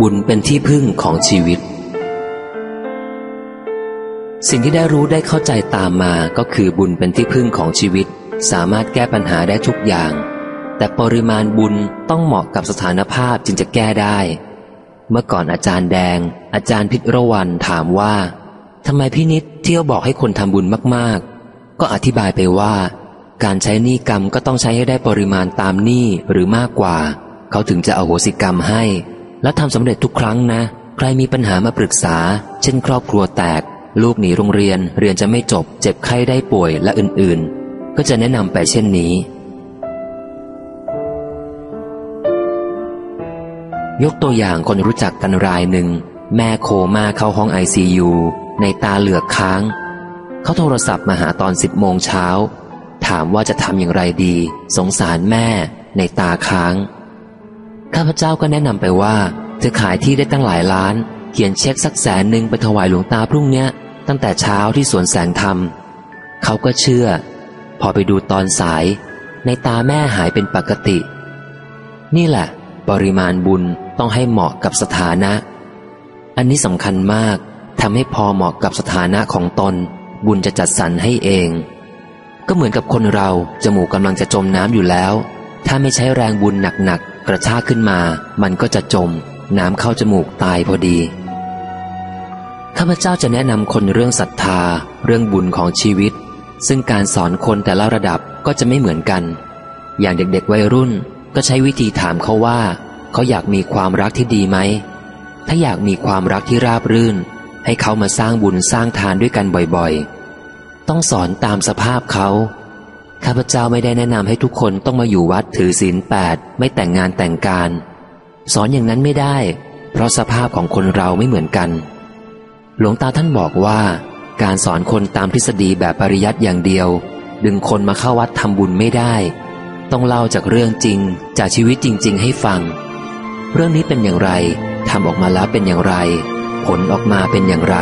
บุญเป็นที่พึ่งของชีวิต สิ่งที่ได้รู้ได้เข้าใจตามมาก็คือบุญเป็นที่พึ่งของชีวิต สามารถแก้ปัญหาได้ทุกอย่าง แต่ปริมาณบุญต้องเหมาะกับสถานภาพจึงจะแก้ได้ เมื่อก่อนอาจารย์แดง อาจารย์พิระวันถามว่าทำไมพี่นิดเที่ยวบอกให้คนทำบุญมากๆ ก็อธิบายไปว่า การใช้หนี้กรรมก็ต้องใช้ให้ได้ปริมาณตามหนี้หรือมากกว่า เขาถึงจะเอโหสิกรรมให้ และทำสำเร็จทุกครั้งนะ ใครมีปัญหามาปรึกษา เช่น ครอบครัวแตก ลูกหนีโรงเรียน เรียนจะไม่จบ เจ็บไข้ได้ป่วยและอื่นๆ ก็จะแนะนำไปเช่นนี้ ยกตัวอย่างคนรู้จักกันรายหนึ่ง แม่โคม่าเข้าห้องไอซียูในตาเหลือกค้าง เขาโทรศัพท์มาหาตอนสิบโมงเช้า ถามว่าจะทำอย่างไรดี สงสารแม่ ในตาค้าง ข้าพเจ้าก็แนะนำไปว่า เธอขายที่ได้ตั้งหลายล้าน เขียนเช็คสักแสนหนึ่งไปถวายหลวงตาพรุ่งเนี้ยตั้งแต่เช้าที่สวนแสงธรรม เขาก็เชื่อ พอไปดูตอนสาย ในตาแม่หายเป็นปกติ นี่แหละ ปริมาณบุญต้องให้เหมาะกับสถานะ อันนี้สำคัญมากทำให้พอเหมาะกับสถานะของตน บุญจะจัดสรรให้เอง ก็เหมือนกับคนเราจมูกกำลังจะจมน้ำอยู่แล้ว ถ้าไม่ใช้แรงบุญหนัก กระชากขึ้นมา มันก็จะจม น้ำเข้าจมูกตายพอดีข้าพเจ้าจะแนะนำคนเรื่องศรัทธา เรื่องบุญของชีวิต ซึ่งการสอนคนแต่ละระดับก็จะไม่เหมือนกัน อย่างเด็กๆวัยรุ่นก็ใช้วิธีถามเขาว่า เขาอยากมีความรักที่ดีไหม ถ้าอยากมีความรักที่ราบรื่น ให้เขามาสร้างบุญสร้างทานด้วยกันบ่อยๆ ต้องสอนตามสภาพเขา ข้าพเจ้าไม่ได้แนะนำให้ทุกคนต้องมาอยู่วัดถือศีลแปดไม่แต่งงานแต่งการ สอนอย่างนั้นไม่ได้ เพราะสภาพของคนเราไม่เหมือนกัน หลวงตาท่านบอกว่า การสอนคนตามทฤษฎีแบบปริยัติอย่างเดียว ดึงคนมาเข้าวัดทำบุญไม่ได้ ต้องเล่าจากเรื่องจริง จากชีวิตจริง ๆ ให้ฟัง เรื่องนี้เป็นอย่างไรทำออกมาแล้วเป็นอย่างไร ผลออกมาเป็นอย่างไร